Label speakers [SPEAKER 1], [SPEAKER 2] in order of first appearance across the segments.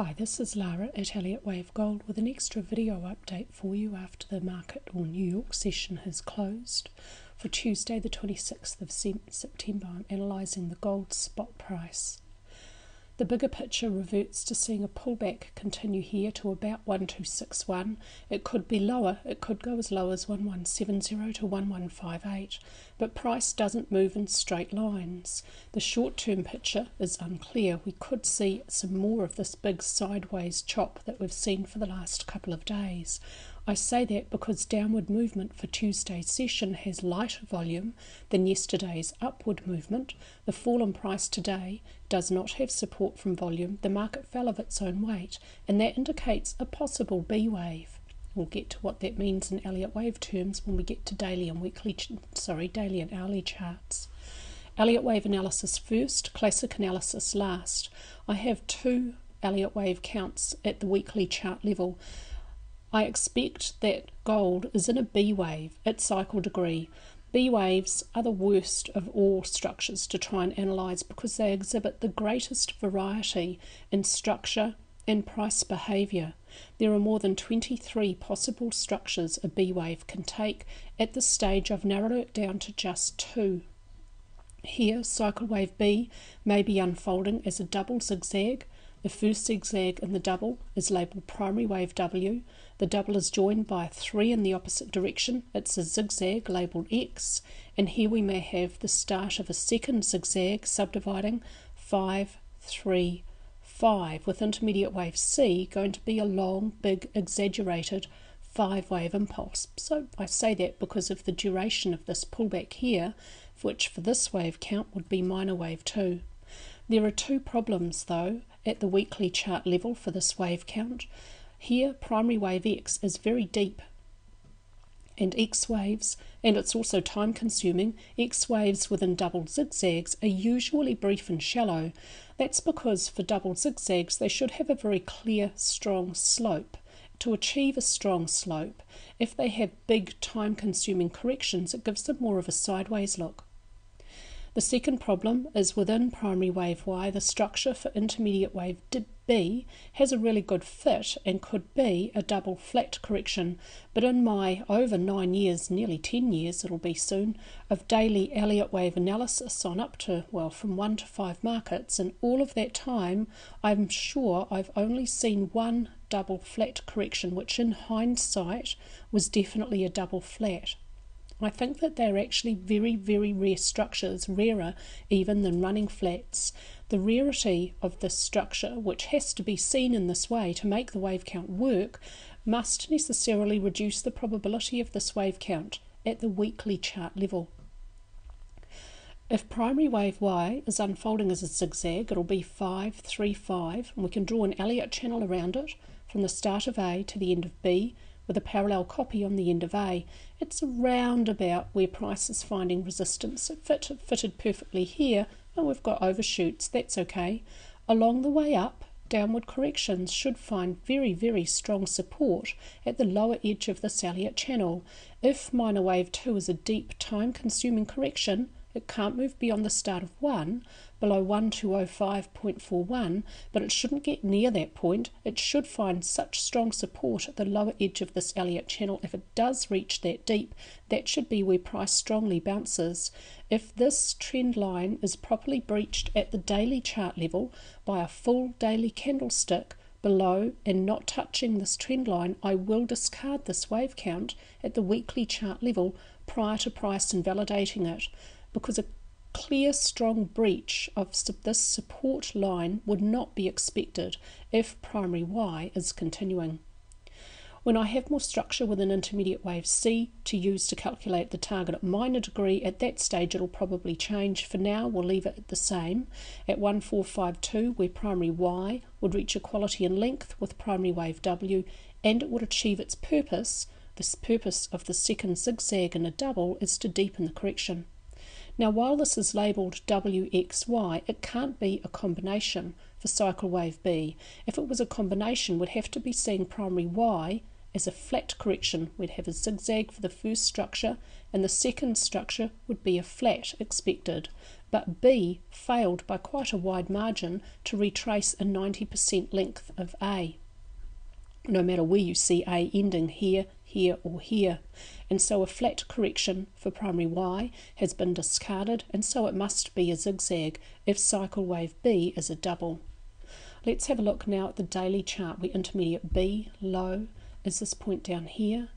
[SPEAKER 1] Hi, this is Lara at Elliott Wave Gold with an extra video update for you after the market or New York session has closed. For Tuesday, the 26th of September, I'm analysing the gold spot price. The bigger picture reverts to seeing a pullback continue here to about 1261. It could be lower, it could go as low as 1170 to 1158, but price doesn't move in straight lines. The short term picture is unclear. We could see some more of this big sideways chop that we've seen for the last couple of days. I say that because downward movement for Tuesday's session has lighter volume than yesterday's upward movement. The fall in price today does not have support from volume. The market fell of its own weight, and that indicates a possible B wave. We'll get to what that means in Elliott wave terms when we get to daily and weekly, sorry, daily and hourly charts. Elliott wave analysis first, classic analysis last. I have two Elliott wave counts at the weekly chart level. I expect that gold is in a B wave at cycle degree. B waves are the worst of all structures to try and analyse because they exhibit the greatest variety in structure and price behaviour. There are more than 23 possible structures a B wave can take. At this stage, I've narrowed it down to just two. Here, cycle wave B may be unfolding as a double zigzag the first zigzag in the double is labelled primary wave W. The double is joined by a 3 in the opposite direction. It's a zigzag labelled X. And here we may have the start of a second zigzag subdividing 5, 3, 5, with intermediate wave C going to be a long, big, exaggerated 5 wave impulse. So I say that because of the duration of this pullback here, which for this wave count would be minor wave 2. There are two problems though at the weekly chart level for this wave count. Here, primary wave X is very deep and X waves, and it's also time consuming, X waves within double zigzags are usually brief and shallow. That's because for double zigzags they should have a very clear, strong slope. To achieve a strong slope, if they have big time consuming corrections, it gives them more of a sideways look. The second problem is within primary wave Y, the structure for intermediate wave B has a really good fit and could be a double flat correction. But in my over nine years, nearly 10 years it'll be soon, of daily Elliott wave analysis on up to, well, from one to five markets, and all of that time, I'm sure I've only seen one double flat correction, which in hindsight was definitely a double flat. I think that they're actually very, very rare structures, rarer even than running flats. The rarity of this structure, which has to be seen in this way to make the wave count work, must necessarily reduce the probability of this wave count at the weekly chart level. If primary wave Y is unfolding as a zigzag, it'll be 5, 3, 5, and we can draw an Elliott channel around it from the start of A to the end of B with a parallel copy on the end of A. It's around about where price is finding resistance. It fit, fitted perfectly here, and we've got overshoots. That's okay. Along the way up, downward corrections should find very, very strong support at the lower edge of the Elliott channel. If minor wave 2 is a deep time consuming correction, it can't move beyond the start of 1, below 1205.41, but it shouldn't get near that point. It should find such strong support at the lower edge of this Elliott channel. If it does reach that deep, that should be where price strongly bounces. If this trend line is properly breached at the daily chart level by a full daily candlestick, below and not touching this trend line, I will discard this wave count at the weekly chart level prior to price invalidating it because a clear, strong breach of this support line would not be expected if primary Y is continuing. When I have more structure with an intermediate wave C to use to calculate the target at minor degree, at that stage it'll probably change. For now, we'll leave it the same at 1452, where primary Y would reach equality in length with primary wave W, and it would achieve its purpose. This purpose of the second zigzag in a double is to deepen the correction. Now, while this is labelled WXY, it can't be a combination for cycle wave B. If it was a combination, we'd have to be seeing primary Y as a flat correction. We'd have a zigzag for the first structure, and the second structure would be a flat expected. But B failed by quite a wide margin to retrace a 90% length of A, no matter where you see A ending here, here, or here. And so a flat correction for primary Y has been discarded, and so it must be a zigzag if cycle wave B is a double. Let's have a look now at the daily chart where intermediate B, low, is this point down here.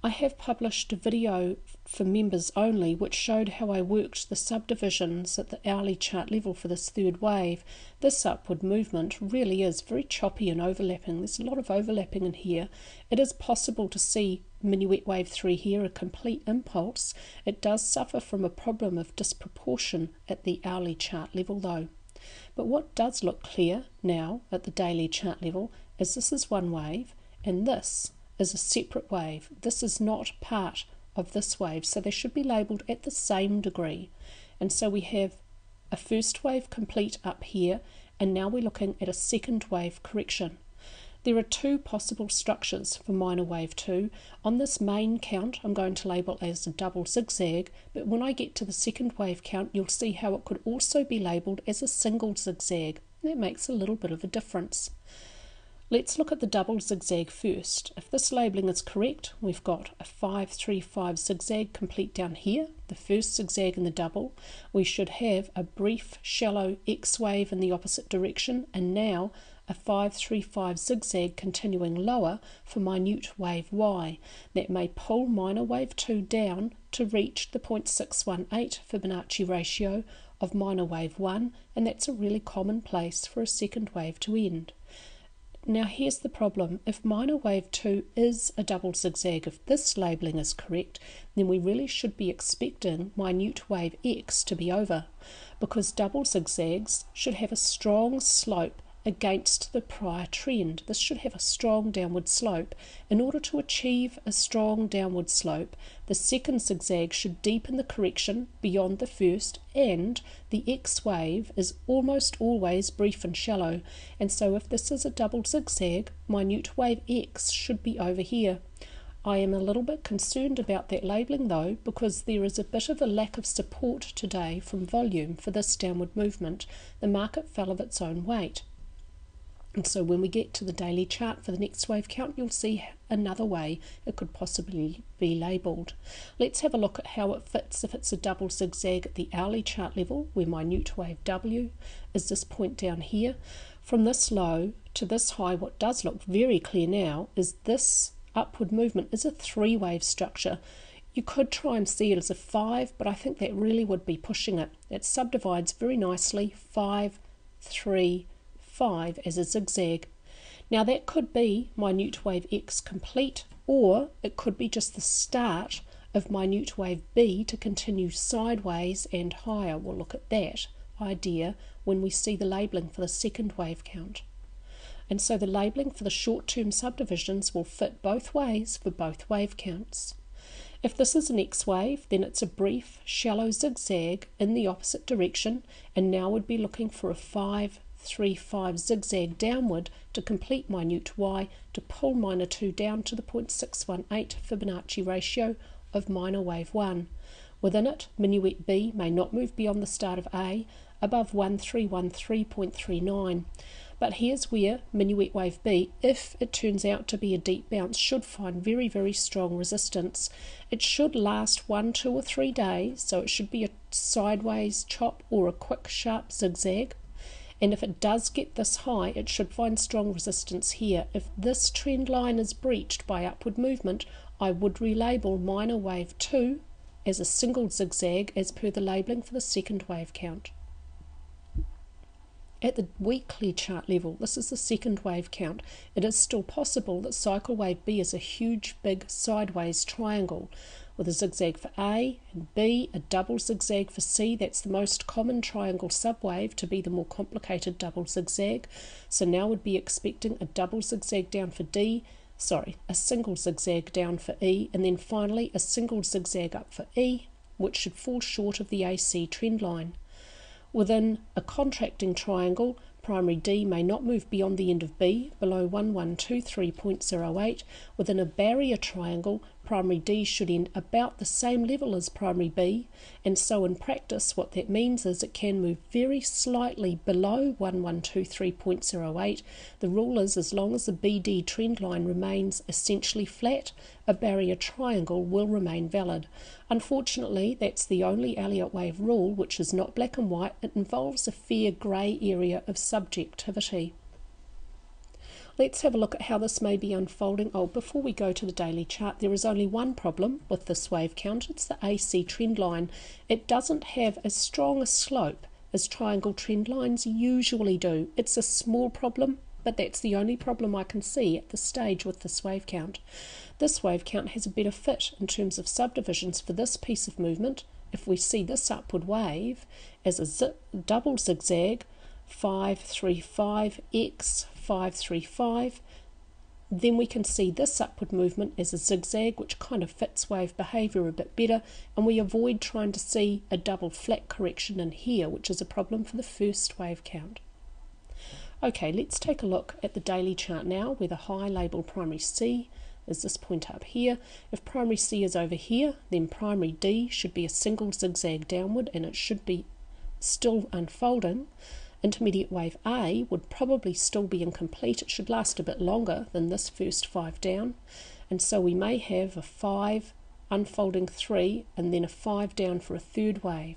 [SPEAKER 1] I have published a video for members only which showed how I worked the subdivisions at the hourly chart level for this third wave. This upward movement really is very choppy and overlapping. There's a lot of overlapping in here. It is possible to see minuette wave 3 here, a complete impulse. It does suffer from a problem of disproportion at the hourly chart level though. But what does look clear now at the daily chart level is this is one wave and this is a separate wave. This is not part of this wave, so they should be labelled at the same degree. And so we have a first wave complete up here, and now we're looking at a second wave correction. There are two possible structures for minor wave 2. On this main count, I'm going to label as a double zigzag, but when I get to the second wave count, you'll see how it could also be labelled as a single zigzag. That makes a little bit of a difference. Let's look at the double zigzag first. If this labelling is correct, we've got a 535 zigzag complete down here, the first zigzag in the double. We should have a brief shallow X wave in the opposite direction and now a 535 zigzag continuing lower for minute wave Y. That may pull minor wave 2 down to reach the 0.618 Fibonacci ratio of minor wave 1 and that's a really common place for a second wave to end. Now here's the problem. If minor wave 2 is a double zigzag, if this labelling is correct, then we really should be expecting minute wave x to be over because double zigzags should have a strong slope against the prior trend. This should have a strong downward slope. In order to achieve a strong downward slope, the second zigzag should deepen the correction beyond the first, and the X wave is almost always brief and shallow. And so, if this is a double zigzag, minute wave X should be over here. I am a little bit concerned about that labelling though, because there is a bit of a lack of support today from volume for this downward movement. The market fell of its own weight. And so when we get to the daily chart for the next wave count, you'll see another way it could possibly be labelled. Let's have a look at how it fits if it's a double zigzag at the hourly chart level, where minute wave W is this point down here. From this low to this high, what does look very clear now is this upward movement is a three wave structure. You could try and see it as a five, but I think that really would be pushing it. It subdivides very nicely, five, three, 5 as a zigzag. Now that could be minute wave x complete or it could be just the start of minute wave b to continue sideways and higher. We'll look at that idea when we see the labelling for the second wave count. And so the labelling for the short-term subdivisions will fit both ways for both wave counts. If this is an X wave, then it's a brief, shallow zigzag in the opposite direction, and now we'd be looking for a 5 3, 5 zigzag downward to complete minute y to pull minor 2 down to the 0.618 Fibonacci ratio of minor wave 1. Within it, minuette B may not move beyond the start of A above 1313.39. But here's where minuette wave B, if it turns out to be a deep bounce, should find very, very strong resistance. It should last one, two, or three days, so it should be a sideways chop or a quick, sharp zigzag and if it does get this high, it should find strong resistance here. If this trend line is breached by upward movement, I would relabel minor wave 2 as a single zigzag as per the labelling for the second wave count. At the weekly chart level, this is the second wave count. It is still possible that cycle wave B is a huge, big sideways triangle with a zigzag for A and B, a double zigzag for C. That's the most common triangle subwave to be the more complicated double zigzag. So now we'd be expecting a double zigzag down for D, sorry, a single zigzag down for E, and then finally a single zigzag up for E, which should fall short of the AC trend line. Within a contracting triangle, primary D may not move beyond the end of B below 1123.08 within a barrier triangle primary D should end about the same level as primary B, and so in practice, what that means is it can move very slightly below 1123.08. The rule is as long as the BD trend line remains essentially flat, a barrier triangle will remain valid. Unfortunately, that's the only Elliott wave rule which is not black and white, it involves a fair grey area of subjectivity. Let's have a look at how this may be unfolding. Oh, before we go to the daily chart, there is only one problem with this wave count. It's the AC trend line. It doesn't have as strong a slope as triangle trend lines usually do. It's a small problem, but that's the only problem I can see at this stage with this wave count. This wave count has a better fit in terms of subdivisions for this piece of movement. If we see this upward wave as a double zigzag, 535x 535 then we can see this upward movement as a zigzag which kind of fits wave behavior a bit better and we avoid trying to see a double flat correction in here which is a problem for the first wave count. Okay, let's take a look at the daily chart now where the high label primary C is this point up here. If primary C is over here, then primary D should be a single zigzag downward and it should be still unfolding intermediate wave A would probably still be incomplete. It should last a bit longer than this first five down. And so we may have a five unfolding three and then a five down for a third wave.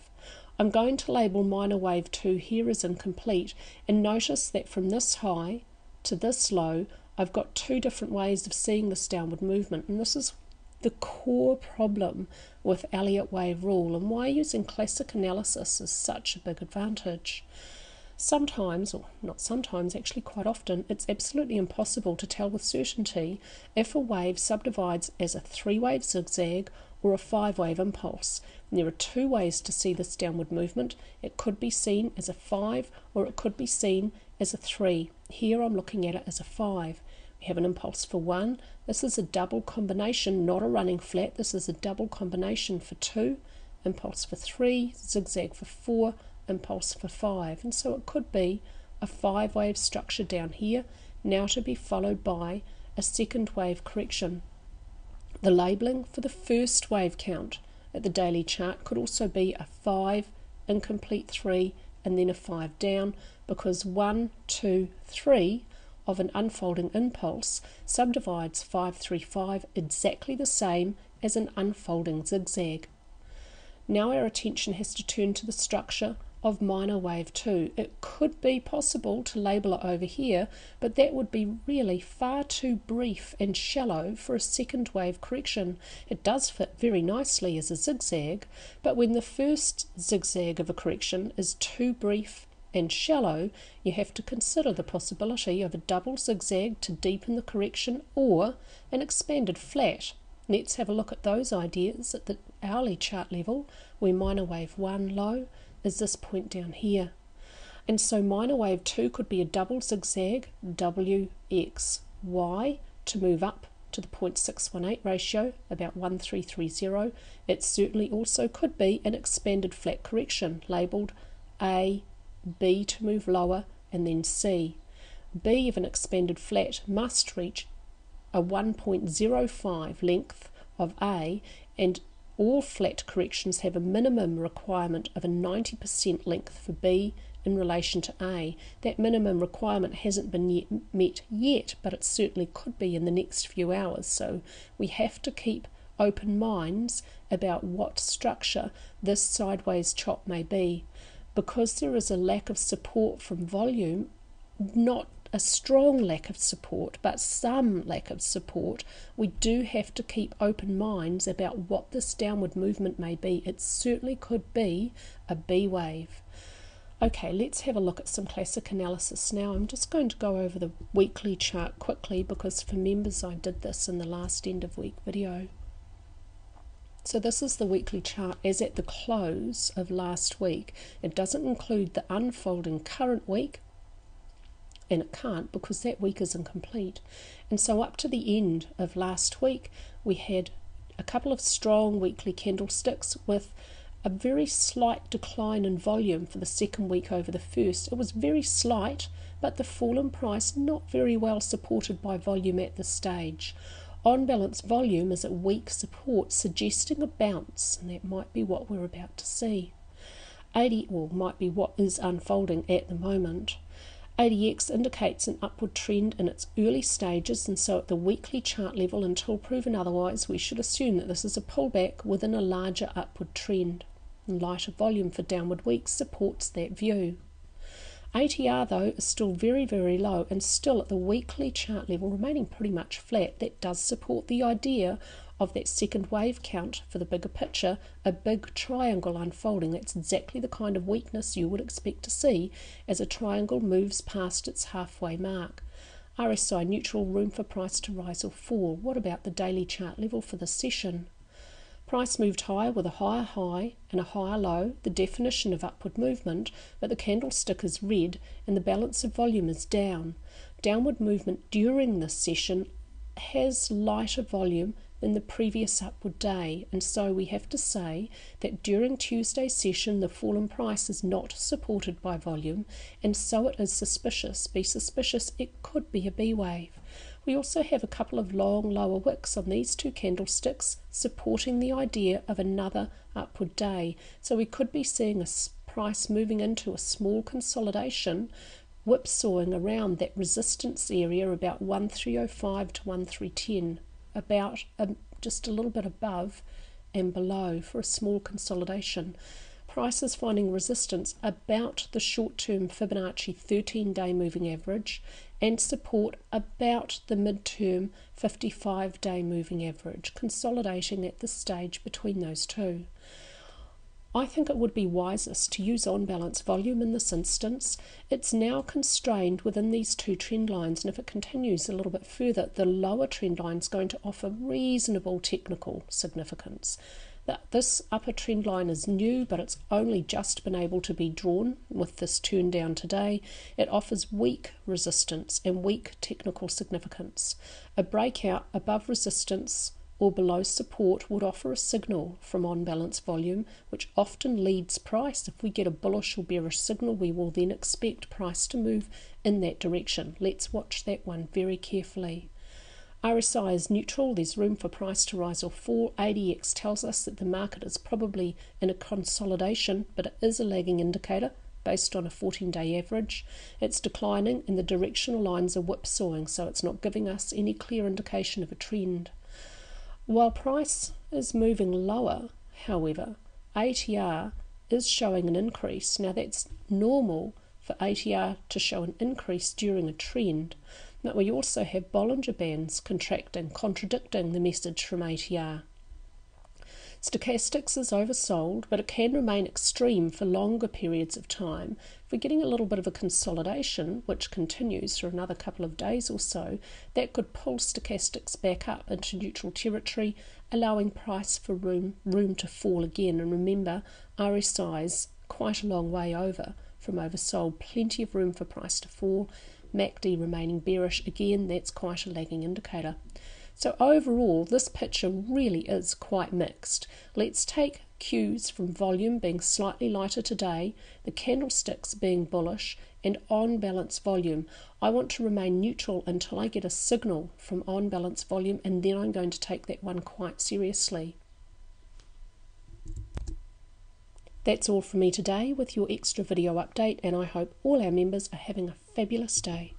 [SPEAKER 1] I'm going to label minor wave 2 here as incomplete and notice that from this high to this low I've got two different ways of seeing this downward movement and this is the core problem with Elliott wave rule and why using classic analysis is such a big advantage. Sometimes, or not sometimes, actually quite often, it's absolutely impossible to tell with certainty if a wave subdivides as a three wave zigzag or a five wave impulse. And there are two ways to see this downward movement. It could be seen as a five or it could be seen as a three. Here I'm looking at it as a five. We have an impulse for one. This is a double combination, not a running flat. This is a double combination for two. Impulse for three, zigzag for four, impulse for 5. And so it could be a 5 wave structure down here, now to be followed by a second wave correction. The labelling for the first wave count at the daily chart could also be a 5, incomplete 3, and then a 5 down because 1, 2, 3 of an unfolding impulse subdivides 535 exactly the same as an unfolding zigzag. Now our attention has to turn to the structure of minor wave 2. It could be possible to label it over here, but that would be really far too brief and shallow for a second wave correction. It does fit very nicely as a zigzag, but when the first zigzag of a correction is too brief and shallow, you have to consider the possibility of a double zigzag to deepen the correction or an expanded flat. Let's have a look at those ideas at the hourly chart level where minor wave 1 low is this point down here. And so minor wave 2 could be a double zigzag WXY to move up to the 0.618 ratio, about 1330. It certainly also could be an expanded flat correction, labelled A, B to move lower, and then C. B of an expanded flat must reach a 1.05 length of A and all flat corrections have a minimum requirement of a 90% length for B in relation to A. That minimum requirement hasn't been yet met yet, but it certainly could be in the next few hours. So we have to keep open minds about what structure this sideways chop may be. Because there is a lack of support from volume, not a strong lack of support, but some lack of support, we do have to keep open minds about what this downward movement may be. It certainly could be a B wave. Okay, let's have a look at some classic analysis now. I'm just going to go over the weekly chart quickly because for members I did this in the last end of week video. So this is the weekly chart as at the close of last week. It doesn't include the unfolding current week and it can't because that week is incomplete. And so, up to the end of last week, we had a couple of strong weekly candlesticks with a very slight decline in volume for the second week over the first. It was very slight, but the fall in price not very well supported by volume at this stage. On balance, volume is at weak support, suggesting a bounce, and that might be what we're about to see. 80 well might be what is unfolding at the moment. ADX indicates an upward trend in its early stages, and so at the weekly chart level, until proven otherwise, we should assume that this is a pullback within a larger upward trend. And lighter volume for downward weeks supports that view. ATR though is still very very low and still at the weekly chart level remaining pretty much flat. That does support the idea of that second wave count for the bigger picture, a big triangle unfolding. That's exactly the kind of weakness you would expect to see as a triangle moves past its halfway mark. RSI neutral, room for price to rise or fall. What about the daily chart level for the session? Price moved higher with a higher high and a higher low, the definition of upward movement, but the candlestick is red and the balance of volume is down. Downward movement during this session has lighter volume than the previous upward day, and so we have to say that during Tuesday's session the fall in price is not supported by volume, and so it is suspicious. Be suspicious, it could be a B wave. We also have a couple of long lower wicks on these two candlesticks supporting the idea of another upward day. So we could be seeing a price moving into a small consolidation whipsawing around that resistance area about 1305 to 1310 about um, just a little bit above and below for a small consolidation. Prices finding resistance about the short term Fibonacci 13 day moving average and support about the mid-term 55 day moving average, consolidating at this stage between those two. I think it would be wisest to use on balance volume in this instance. It's now constrained within these two trend lines, and if it continues a little bit further, the lower trend line is going to offer reasonable technical significance. That this upper trend line is new, but it's only just been able to be drawn with this turn down today. It offers weak resistance and weak technical significance. A breakout above resistance or below support would offer a signal from on balance volume, which often leads price. If we get a bullish or bearish signal, we will then expect price to move in that direction. Let's watch that one very carefully. RSI is neutral, there's room for price to rise or fall. ADX tells us that the market is probably in a consolidation, but it is a lagging indicator based on a 14 day average. It's declining and the directional lines are whipsawing, so it's not giving us any clear indication of a trend. While price is moving lower, however, ATR is showing an increase. Now that's normal for ATR to show an increase during a trend, but we also have Bollinger Bands contracting, contradicting the message from ATR. Stochastics is oversold, but it can remain extreme for longer periods of time. If we're getting a little bit of a consolidation, which continues for another couple of days or so, that could pull stochastics back up into neutral territory, allowing price for room room to fall again. And remember, RSI is quite a long way over from oversold, plenty of room for price to fall. MACD remaining bearish again, that's quite a lagging indicator. So overall, this picture really is quite mixed. Let's take cues from volume being slightly lighter today, the candlesticks being bullish, and on balance volume. I want to remain neutral until I get a signal from on balance volume, and then I'm going to take that one quite seriously. That's all from me today with your extra video update, and I hope all our members are having a fabulous day.